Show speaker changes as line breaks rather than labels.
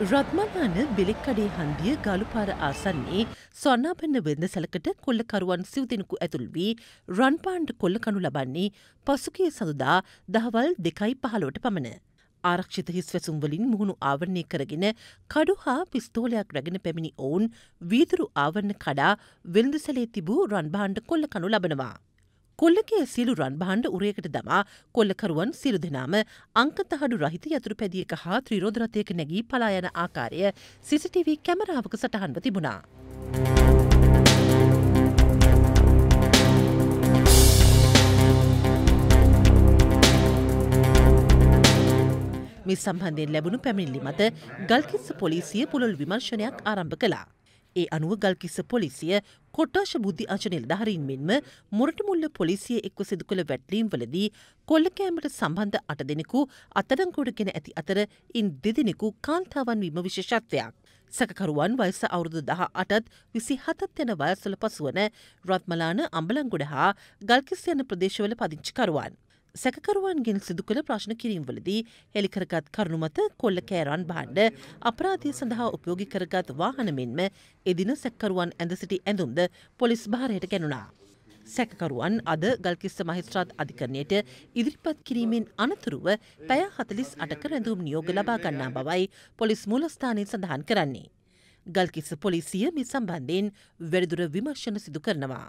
රත්මලාන බෙලෙක්කඩේ හන්දිය ගලුපාර ආසන්නේ ස්වර්ණාපන්න වෙද සැලකට කොල්ලකරුවන් සිව් දෙනෙකු ඇතුල් වී රන්පාන්ඩ් කොල්ල කනු ලබන්නේ පසුකිය සඳුදා දහවල් දෙකයි පහළොවට පමණ. ආරක්ෂිත හිස් වැසුම්වලින් මුහුණු ආවරණය කරගෙන කඩු හා පිස්තෝලයක් රැගෙන පැමිණි ඔවුන් වීදුරු ආවරණ කඩා වෙළඳසැලේ තිබූ රන්බාණ්ඩ කොල්ල කනු ලබනවා. කොල්ලගේ සියලු රන් බහන්ඩ උරයකට දමා කොල්ලකරුවන් සිරු දෙනාම අංකතහඩු රහිත යතුරු පැදියක හා ත්‍රීරෝධරතයක නැගී පලායන ආකාරය සිසිටව කැමරාවක සටහන්ව තිබුණා. මේ සම්බන්ධයෙන් ලැබුණු පැමිණිලි මත ගල්කිස්ස පොලිසිය පුළල් විමර්ශනයක් ආරම්භ කලා. ඒ අනුව ගල්කිස්ස පොලිසිය කොට්ටාශ බුද්ධි අංශ නිලධහරින් මෙන්ම මොරටමුල්ල පොලිසිය එක්ව සිදු කළ වැටලීම් වලදී කොල්ලකෑමට සම්බන්ධ අට දෙනෙකු අතරංකොඩගෙන ඇති අතර ඉන් දෙදෙනෙකු කාන්තාවන් වීම විශේෂත්වයක්. සැකකරුවන් වයස අවුරුදු දහ අටත් විසි හතත් යන වයස්වල පසුවන රත්මලාන අම්බලංගොඩ හා ගල්කිස් යන ප්‍රදේශවල පදිංචිකරුවන්. සැකරුවන්ගෙන් සිදු කළ ප්‍රශ්න කිරීම්වලදී හෙළිකරගත් කරුණු මත කොල්ල කෑරන් බාණ්ඩ අපරාධය සඳහා උපයෝගි කරගත් වාහන මෙන්ම එදින සැකරුවන් ඇඳ සිටි ඇඳුම්ද පොලිස් භාරයට ගැනුණා. සැකකරුවන් අද ගල්කිස්ස මහිස්ත්‍රාත් අධිකරණයට ඉදිරිපත් කිරීමෙන් අනතුරුව පැය හතලිස් අටක රැඳුම් නියෝග ලබා ගන්නා බවයි පොලිස් මූලස්ථානය සඳහන් කරන්නේ. ගල්කිස්ස පොලිසිය මි සම්බන්ධයෙන් වැඩිදුර විමර්ශන සිදු කරනවා.